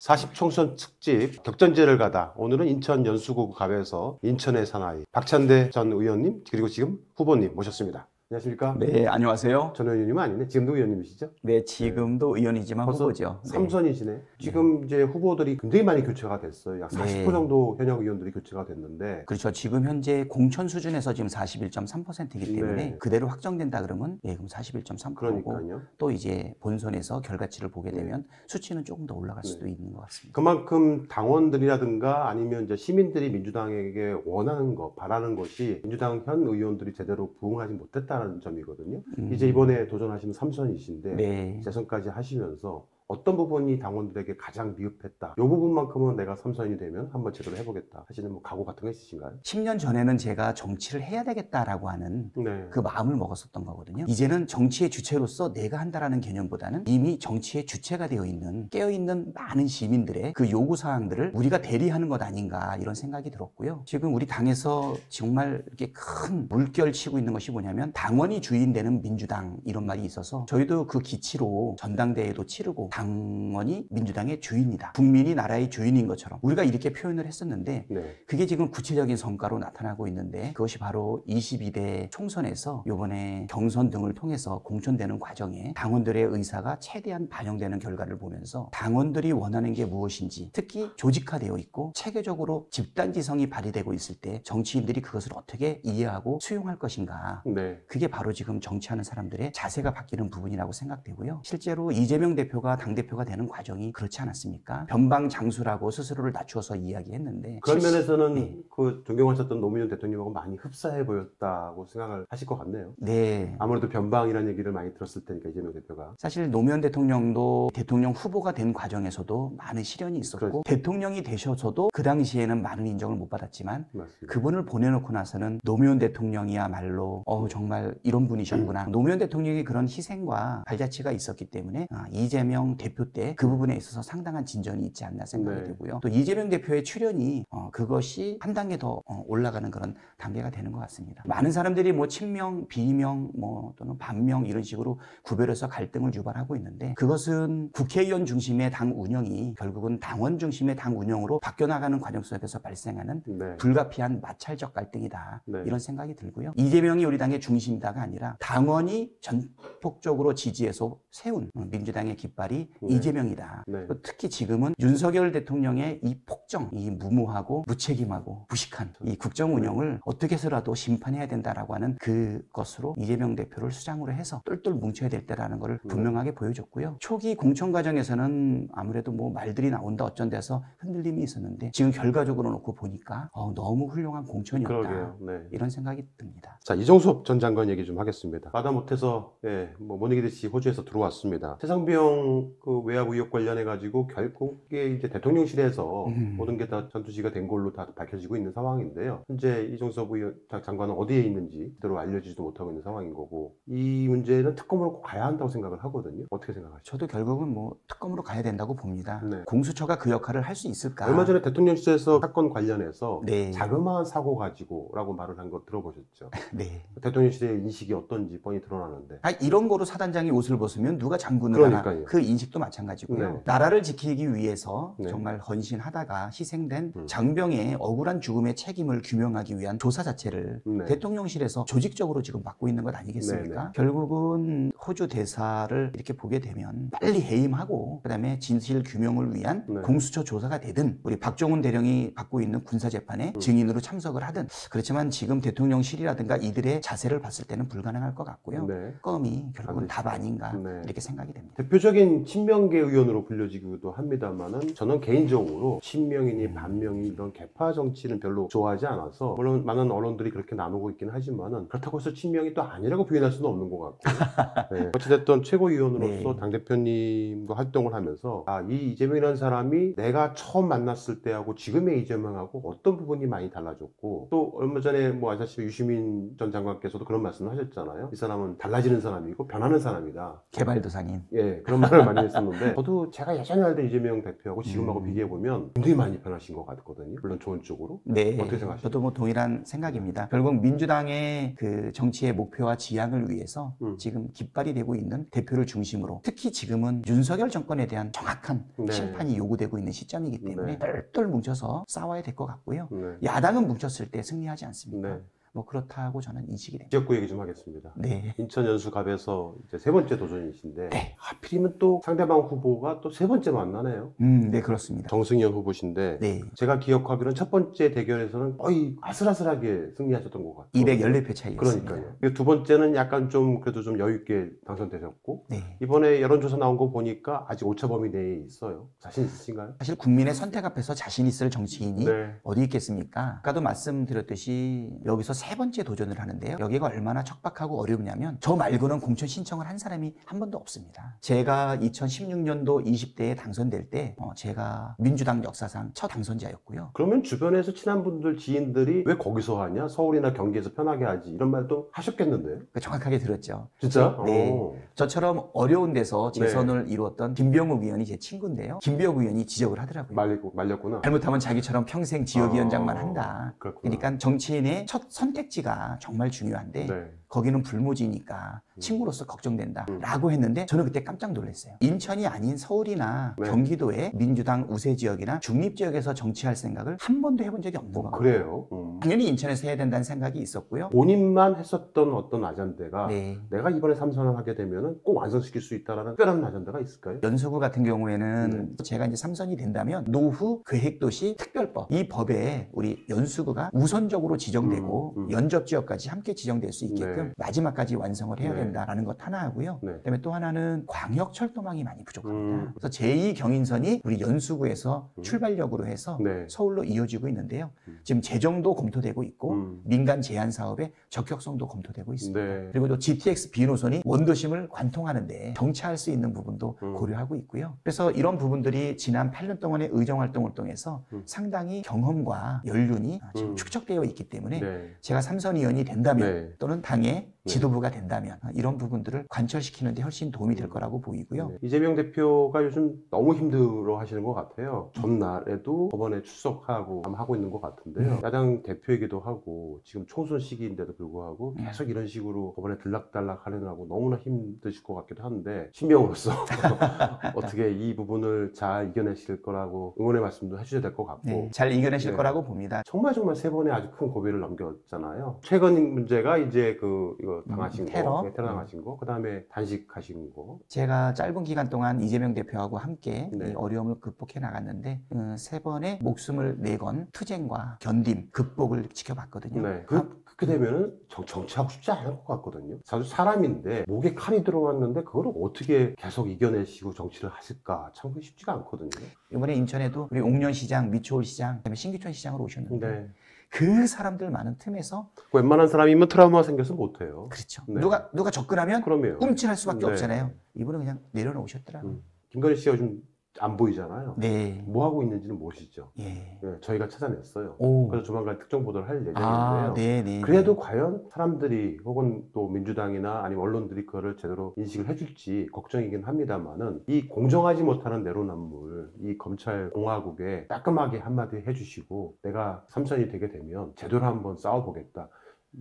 40총선 특집 격전지를 가다 오늘은 인천 연수구 갑에서 인천의 사나이 박찬대 전 의원님 그리고 지금 후보님 모셨습니다. 안녕하십니까? 네, 안녕하세요. 전 의원님은 아니네. 지금도 의원님이시죠? 네, 지금도 의원이지만 벌써 후보죠. 네. 삼선이시네. 지금 이제 후보들이 굉장히 많이 교체가 됐어요. 약 40% 네. 정도 현역 의원들이 교체가 됐는데 그렇죠. 지금 현재 공천 수준에서 지금 41.3%이기 때문에 네. 그대로 확정된다 그러면 예, 그럼 41.3%고 그러니까요. 또 이제 본선에서 결과치를 보게 네. 되면 수치는 조금 더 올라갈 수도 있는 것 같습니다. 그만큼 당원들이라든가 아니면 이제 시민들이 민주당에게 원하는 것, 바라는 것이 민주당 현 의원들이 제대로 부응하지 못했다 는 점이거든요. 음. 이제 이번에 도전하시는 삼선이신데 네. 재선까지 하시면서 어떤 부분이 당원들에게 가장 미흡했다. 이 부분만큼은 내가 삼선이 되면 한번 제대로 해보겠다 하시는 뭐 각오 같은 거 있으신가요? 10년 전에는 제가 정치를 해야 되겠다라고 하는 네. 그 마음을 먹었었던 거거든요. 이제는 정치의 주체로서 내가 한다라는 개념보다는 이미 정치의 주체가 되어 있는 깨어 있는 많은 시민들의 그 요구 사항들을 우리가 대리하는 것 아닌가 이런 생각이 들었고요. 지금 우리 당에서 정말 이렇게 큰 물결 치고 있는 것이 뭐냐면 당원이 주인되는 민주당 이런 말이 있어서 저희도 그 기치로 전당대회도 치르고 당원이 민주당의 주인이다. 국민이 나라의 주인인 것처럼 우리가 이렇게 표현을 했었는데 네. 그게 지금 구체적인 성과로 나타나고 있는데 그것이 바로 22대 총선에서 이번에 경선 등을 통해서 공천되는 과정에 당원들의 의사가 최대한 반영되는 결과를 보면서 당원들이 원하는 게 무엇인지 특히 조직화되어 있고 체계적으로 집단지성이 발휘되고 있을 때 정치인들이 그것을 어떻게 이해하고 수용할 것인가 네. 그게 바로 지금 정치하는 사람들의 자세가 바뀌는 부분이라고 생각되고요. 실제로 이재명 대표가 당대표가 되는 과정이 그렇지 않았습니까? 변방 장수라고 스스로를 낮추어서 이야기했는데 그런 실시- 면에서는 네. 그 존경하셨던 노무현 대통령하고 많이 흡사해 보였다고 생각을 하실 것 같네요. 네. 아무래도 변방이라는 얘기를 많이 들었을 테니까 이재명 대표가. 사실 노무현 대통령도 대통령 후보가 된 과정에서도 많은 시련이 있었고 그렇죠. 대통령이 되셔서도 그 당시에는 많은 인정을 못 받았지만 맞습니다. 그분을 보내놓고 나서는 노무현 대통령이야말로 어 정말 이런 분이셨구나 노무현 대통령의 그런 희생과 발자취가 있었기 때문에 아, 이재명 대표 때 그 부분에 있어서 상당한 진전이 있지 않나 생각이 네. 되고요 또 이재명 대표의 출연이 어, 그것이 한 단계 더 어, 올라가는 그런 단계가 되는 것 같습니다 많은 사람들이 뭐 친명 비명 뭐 또는 반명 이런 식으로 구별해서 갈등을 유발하고 있는데 그것은 국회의원 중심의 당 운영이 결국은 당원 중심의 당 운영으로 바뀌어 나가는 과정 속에서 발생하는 네. 불가피한 마찰적 갈등이다 네. 이런 생각이 들고요. 이재명이 우리 당의 중심이다가 아니라 당원이 전폭적으로 지지해서 세운 민주당의 깃발이 네. 이재명이다. 네. 또 특히 지금은 윤석열 대통령의 이 폭정, 이 무모하고 무책임하고 무식한 이 국정 운영을 어떻게 해서라도 심판해야 된다라고 하는 그것으로 이재명 대표를 수장으로 해서 똘똘 뭉쳐야 될 때라는 것을 네. 분명하게 보여줬고요. 초기 공천 과정에서는 아무래도 뭐 말들이 나온다 어쩐 데서 흔들림이 있었는데 지금 결과적으로 놓고 보니까 어, 너무 훌륭한 공천이었다. 그러게요. 네. 이런 생각이 듭니다. 자, 이종섭 전 장관 얘기 좀 하겠습니다. 바다 못해서, 예, 뭐, 못 이기듯이 호주에서 들어왔습니다. 세상비용 그 외압 의혹 관련해 가지고 결국에 이제 대통령실에서 음. 모든 게 다 전투지가 된 걸로 다 밝혀지고 있는 상황인데요. 현재 이종섭 의원, 장- 장관은 어디에 있는지 제대로 알려지지도 못하고 있는 상황인 거고, 이 문제는 특검으로 꼭 가야 한다고 생각을 하거든요. 어떻게 생각하시죠? 저도 결국은 뭐 특검으로 가야 된다고 봅니다. 네. 공수처가 그 역할을 할 수 있을까? 얼마 전에 대통령실에서 사건 관련해서 네. 자그마한 사고 가지고라고 말을 한 거 들어보셨죠? 네. 대통령실의 인식이 어떤지 뻔히 드러나는데. 아, 이런 거로 사단장이 옷을 벗으면 누가 장군을 하나 그러니까요. 그 인식도 마찬가지고요. 네. 나라를 지키기 위해서 네. 정말 헌신하다가 희생된 음. 장병의 억울한 죽음의 책임을 규명하기 위한 조사 자체를 네. 대통령실에서 조직적으로 지금 받고 있는 것 아니겠습니까? 네, 네. 결국은 호주 대사를 이렇게 보게 되면 빨리 해임하고 그다음에 진실 규명을 위한 네. 공수처 조사가 되든 우리 박정훈 대령이 받고 있는 군사 재판에 음. 증인으로 참석을 하든 그렇지만 지금 대통령실이라든가 이들의 자세를 봤을 때는 불가능할 것 같고요. 네. 특검이 결국은 안답 아닌가 네. 이렇게 생각이 됩니다. 대표적인 친명계 의원으로 불려지기도 합니다만은 저는 개인적으로 친명이니 음. 반명이 이런 개파 정치는 별로 좋아하지 않아서 물론 많은 언론들이 그렇게 나누고 있긴 하지만은 그렇다고 해서 친명이 또 아니라고 부인할 수는 없는 것 같고 네. 어찌됐든 최고위원으로서 네. 당 대표님과 활동을 하면서 아 이 이재명이라는 사람이 내가 처음 만났을 때하고 지금의 이재명하고 어떤 부분이 많이 달라졌고 또 얼마 전에 뭐 아시다시피 유시민 전 장관께서도 그런 말씀을 하셨잖아요 이 사람은 달라지는 사람이고 변하는 사람이다 개발도상인. 예, 그런 말을 많이 많이 했었는데 저도 제가 예전에 알던 이재명 대표하고 지금하고 음. 비교해 보면 굉장히 많이 변하신 것 같거든요. 물론 좋은 쪽으로. 네. 어떻게 생각하십니까? 저도 뭐 동일한 생각입니다. 결국 민주당의 그 정치의 목표와 지향을 위해서 음. 지금 깃발이 되고 있는 대표를 중심으로 특히 지금은 윤석열 정권에 대한 정확한 네. 심판이 요구되고 있는 시점이기 때문에 네. 똘똘 뭉쳐서 싸워야 될 것 같고요. 네. 야당은 뭉쳤을 때 승리하지 않습니까? 네. 뭐 그렇다고 저는 인식이 됩니다. 지역구 얘기 좀 하겠습니다. 네. 인천 연수갑에서 이제 세 번째 도전이신데 네. 하필이면 또 상대방 후보가 또 세 번째 만나네요. 음, 네, 그렇습니다. 정승현 후보신데 네. 제가 기억하기로는 첫 번째 대결에서는 거의 아슬아슬하게 승리하셨던 것 같아요. 214표 차이였습니다. 그러니까요. 두 번째는 약간 좀 그래도 좀 여유 있게 당선되셨고 네. 이번에 여론조사 나온 거 보니까 아직 오차 범위 내에 있어요. 자신 있으신가요? 사실 국민의 선택 앞에서 자신 있을 정치인이 네. 어디 있겠습니까? 아까도 말씀드렸듯이 여기서 세 번째 도전을 하는데요. 여기가 얼마나 척박하고 어렵냐면 저 말고는 공천 신청을 한 사람이 한 번도 없습니다. 제가 2016년도 20대에 당선될 때 어, 제가 민주당 역사상 첫 당선자였고요. 그러면 주변에서 친한 분들, 지인들이 왜 거기서 하냐? 서울이나 경기에서 편하게 하지. 이런 말도 하셨겠는데요? 그러니까 정확하게 들었죠. 진짜? 네. 오. 저처럼 어려운 데서 네. 재선을 이루었던 김병욱 의원이 제 친구인데요. 김병욱 의원이 지적을 하더라고요. 말리고, 말렸구나. 잘못하면 자기처럼 평생 지역위원장만 아, 한다. 그렇구나. 그러니까 정치인의 첫 선택 지가 정말 중요한데 네. 거기는 불모지니까 음. 친구로서 걱정된다 음. 라고 했는데 저는 그때 깜짝 놀랐어요 인천이 아닌 서울이나 네. 경기도의 민주당 우세 지역이나 중립 지역에서 정치할 생각을 한 번도 해본 적이 없는 어, 거예요 그래요? 음. 당연히 인천에서 해야 된다는 생각이 있었고요 본인만 했었던 어떤 아젠다가 네. 내가 이번에 삼선을 하게 되면 꼭 완성시킬 수 있다라는 특별한 아젠다가 있을까요? 연수구 같은 경우에는 네. 제가 이제 삼선이 된다면 노후 계획도시 특별법 이 법에 우리 연수구가 우선적으로 지정되고 음, 음. 연접 지역까지 함께 지정될 수 있게끔 네. 마지막까지 완성을 해야 네. 된다라는 것 하나 하고요. 네. 그다음에 또 하나는 광역 철도망이 많이 부족합니다. 음. 그래서 제2 경인선이 우리 연수구에서 음. 출발역으로 해서 네. 서울로 이어지고 있는데요. 음. 지금 재정도 검토되고 있고 음. 민간 제한 사업의 적격성도 검토되고 있습니다. 네. 그리고 또 GTX B 노선이 원도심을 관통하는데 정차할 수 있는 부분도 음. 고려하고 있고요. 그래서 이런 부분들이 지난 8년 동안의 의정 활동을 통해서 음. 상당히 경험과 연륜이 지금 음. 축적되어 있기 때문에 네. 제가 삼선 의원이 된다면 네. 또는 당의 지도부가 된다면 이런 부분들을 관철시키는데 훨씬 도움이 될 거라고 보이고요. 네. 이재명 대표가 요즘 너무 힘들어 하시는 것 같아요. 전날에도 법원에 출석하고 아마 하고 있는 것 같은데요. 음. 야당 대표이기도 하고 지금 총선 시기인데도 불구하고 음. 계속 이런 식으로 법원에 들락달락 하려고 너무나 힘드실 것 같기도 한데 신병으로서 어떻게 이 부분을 잘 이겨내실 거라고 응원의 말씀도 해주셔야 될 것 같고 네, 잘 이겨내실 네. 거라고 봅니다. 정말 정말 세 번의 아주 큰 고비를 넘겼잖아요. 최근 문제가 이제 그 이거 당하신 음, 거, 테러. 네, 테러 당하신 거, 그 다음에 단식하신 거, 제가 짧은 기간 동안 이재명 대표하고 함께 네. 이 어려움을 극복해 나갔는데 어, 세 번의 목숨을 내건 투쟁과 견딤, 극복을 지켜봤거든요. 네. 그, 그렇게 되면은 정, 정치하고 싶지 않을 것 같거든요. 사실 사람인데 목에 칼이 들어왔는데 그걸 어떻게 계속 이겨내시고 정치를 하실까 참 쉽지가 않거든요. 이번에 인천에도 우리 옥년시장, 미추홀시장, 그다음에 신기촌 시장으로 오셨는데 네. 그 사람들 많은 틈에서 그 웬만한 사람이면 트라우마 생겨서 못해요. 그렇죠. 네. 누가 누가 접근하면 그러면 꿈찔할 수밖에 네. 없잖아요. 이분은 그냥 내려놓으셨더라고요. 음. 김건희 씨가 요즘 안 보이잖아요. 네. 뭐 하고 있는지는 모르시죠. 예. 네, 저희가 찾아냈어요. 오. 그래서 조만간 특정 보도를 할 예정인데요. 아, 네, 네. 그래도 과연 사람들이 혹은 또 민주당이나 아니면 언론들이 그거를 제대로 인식을 해줄지 걱정이긴 합니다만은 이 공정하지 못하는 내로남불 이 검찰 공화국에 따끔하게 한마디 해주시고 내가 삼선이 되게 되면 제대로 한번 싸워보겠다.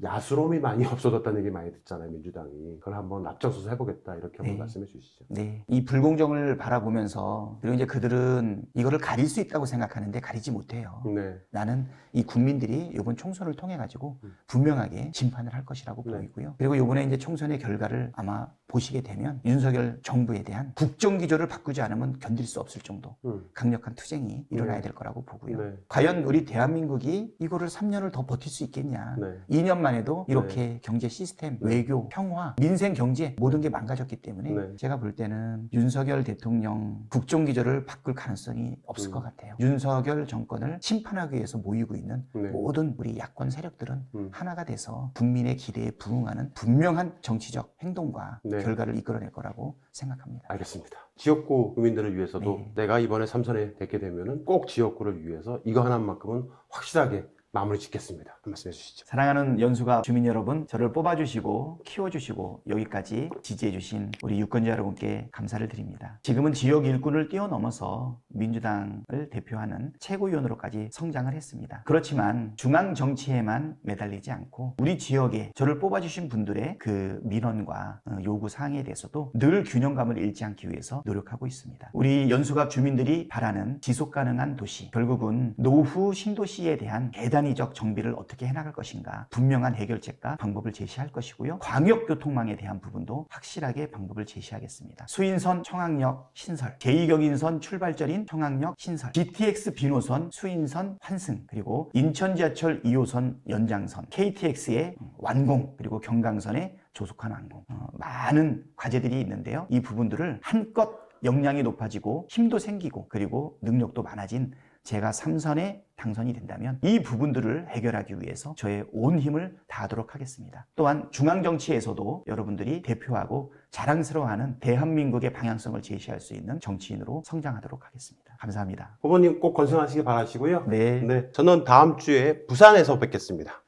야수롬이 많이 없어졌다는 얘기 많이 듣잖아요 민주당이 그걸 한번 앞장서서 해보겠다 이렇게 한번 네. 말씀해 주시죠. 네. 이 불공정을 바라보면서 그리고 이제 그들은 이거를 가릴 수 있다고 생각하는데 가리지 못해요. 네, 나는 이 국민들이 이번 총선을 통해 가지고 음. 분명하게 심판을 할 것이라고 네. 보이고요. 그리고 이번에 이제 총선의 결과를 아마 보시게 되면 윤석열 정부에 대한 국정 기조를 바꾸지 않으면 견딜 수 없을 정도 음, 강력한 투쟁이 일어나야 네. 될 거라고 보고요. 네. 과연 우리 대한민국이 이거를 3년을 더 버틸 수 있겠냐? 네, 2년만 해도 이렇게 경제 시스템, 네. 외교, 평화, 민생 경제 모든 게 망가졌기 때문에 네. 제가 볼 때는 윤석열 대통령 국정 기조를 바꿀 가능성이 없을 음. 것 같아요. 윤석열 정권을 심판하기 위해서 모이고 있는 네. 모든 우리 야권 세력들은 음. 하나가 돼서 국민의 기대에 부응하는 분명한 정치적 행동과 네. 결과를 이끌어낼 거라고 생각합니다. 알겠습니다. 지역구 국민들을 위해서도 네. 내가 이번에 삼선에 됐게 되면은 꼭 지역구를 위해서 이거 하나만큼은 확실하게 마무리 짓겠습니다. 한 말씀 해주시죠. 사랑하는 연수가 주민 여러분, 저를 뽑아주시고 키워주시고 여기까지 지지해주신 우리 유권자 여러분께 감사를 드립니다. 지금은 지역 일꾼을 뛰어넘어서 민주당을 대표하는 최고위원으로까지 성장을 했습니다. 그렇지만 중앙 정치에만 매달리지 않고 우리 지역에 저를 뽑아주신 분들의 그 민원과 어, 요구 사항에 대해서도 늘 균형감을 잃지 않기 위해서 노력하고 있습니다. 우리 연수갑 주민들이 바라는 지속 가능한 도시, 결국은 노후 신도시에 대한 계단 이적 정비를 어떻게 해나갈 것인가, 분명한 해결책과 방법을 제시할 것이고요. 광역교통망에 대한 부분도 확실하게 방법을 제시하겠습니다. 수인선 청학역 신설, 제2경인선 출발절인 청학역 신설, GTX 비노선 수인선 환승, 그리고 인천 지하철 2호선 연장선, KTX의 완공, 그리고 경강선의 조속한 완공. 어, 많은 과제들이 있는데요. 이 부분들을 한껏 역량이 높아지고 힘도 생기고 그리고 능력도 많아진 제가 삼선에 당선이 된다면 이 부분들을 해결하기 위해서 저의 온 힘을 다하도록 하겠습니다. 또한 중앙 정치에서도 여러분들이 대표하고 자랑스러워하는 대한민국의 방향성을 제시할 수 있는 정치인으로 성장하도록 하겠습니다. 감사합니다. 후보님 꼭 건승하시길 바라시고요. 네. 네, 저는 다음 주에 부산에서 뵙겠습니다.